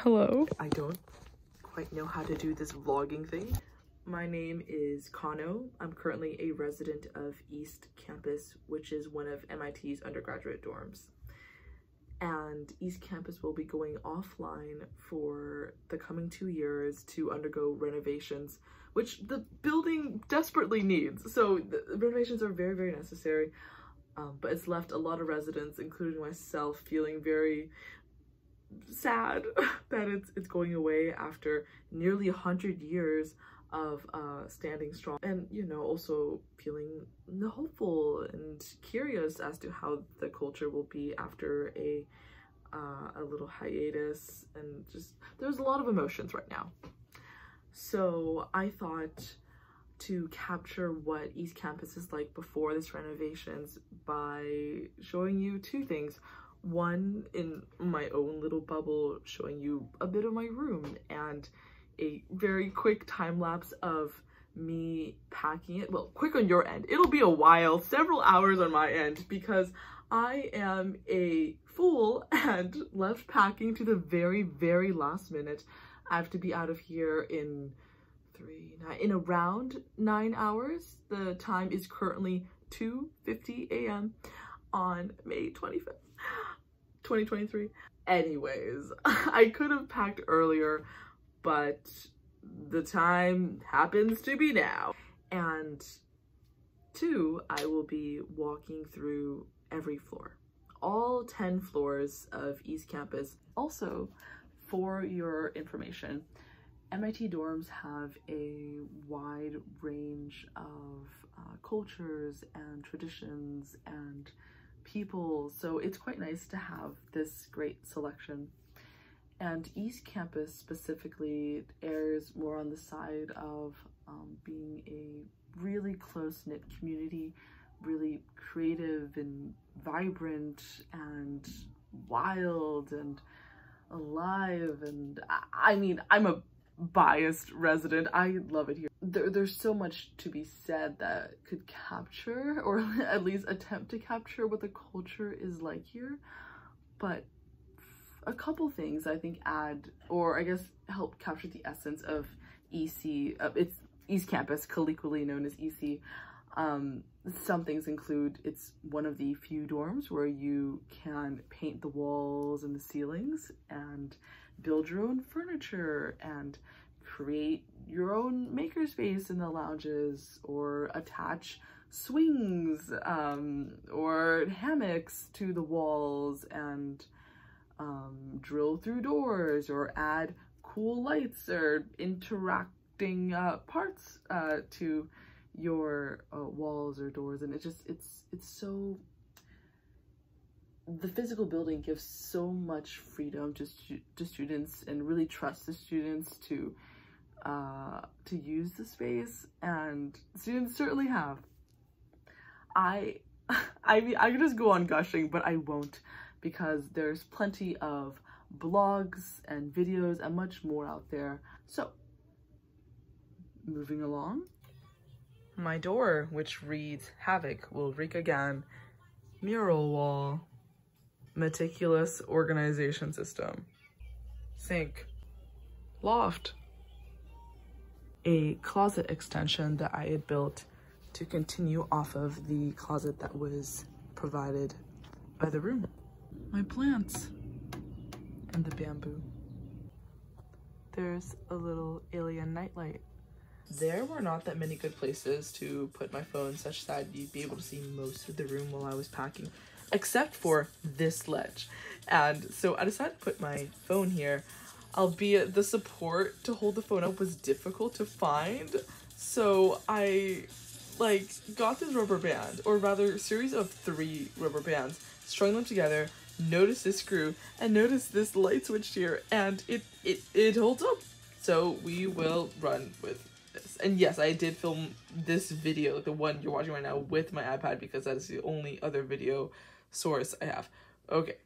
Hello. I don't quite know how to do this vlogging thing. My name is Kano. I'm currently a resident of East Campus, which is one of MIT's undergraduate dorms. And East Campus will be going offline for the coming two years to undergo renovations, which the building desperately needs. So the renovations are very, very necessary. Um, but it's left a lot of residents, including myself, feeling very sad that it's it's going away after nearly a hundred years of uh, standing strong and you know also feeling hopeful and curious as to how the culture will be after a uh, a little hiatus and just there's a lot of emotions right now. So I thought to capture what East Campus is like before this renovations by showing you two things one in my own little bubble showing you a bit of my room and a very quick time lapse of me packing it. Well, quick on your end. It'll be a while, several hours on my end because I am a fool and left packing to the very, very last minute. I have to be out of here in three, nine, in around nine hours. The time is currently 2.50 a.m. on May 25th. 2023. Anyways, I could have packed earlier, but the time happens to be now. And two, I will be walking through every floor, all 10 floors of East Campus. Also, for your information, MIT dorms have a wide range of uh, cultures and traditions and people so it's quite nice to have this great selection. And East Campus specifically airs more on the side of um, being a really close-knit community really creative and vibrant and wild and alive and I, I mean I'm a biased resident. I love it here there, there's so much to be said that could capture or at least attempt to capture what the culture is like here. But a couple things I think add or I guess help capture the essence of EC it's East Campus colloquially known as EC um, some things include it's one of the few dorms where you can paint the walls and the ceilings and build your own furniture and create your own makerspace in the lounges or attach swings um, or hammocks to the walls and um, drill through doors or add cool lights or interacting uh, parts uh, to your uh, walls or doors. And it just it's it's so the physical building gives so much freedom to, stu to students and really trust the students to uh, to use the space and students certainly have. I, I mean, I could just go on gushing, but I won't because there's plenty of blogs and videos and much more out there. So, moving along. My door, which reads Havoc will wreak again. Mural wall. Meticulous organization system. Sink. Loft a closet extension that I had built to continue off of the closet that was provided by the room. My plants and the bamboo. There's a little alien nightlight. There were not that many good places to put my phone such that you'd be able to see most of the room while I was packing, except for this ledge. And so I decided to put my phone here albeit the support to hold the phone up was difficult to find. So I like got this rubber band, or rather series of three rubber bands, strung them together, noticed this screw, and noticed this light switch here, and it, it, it holds up. So we will run with this. And yes, I did film this video, the one you're watching right now, with my iPad because that is the only other video source I have. Okay.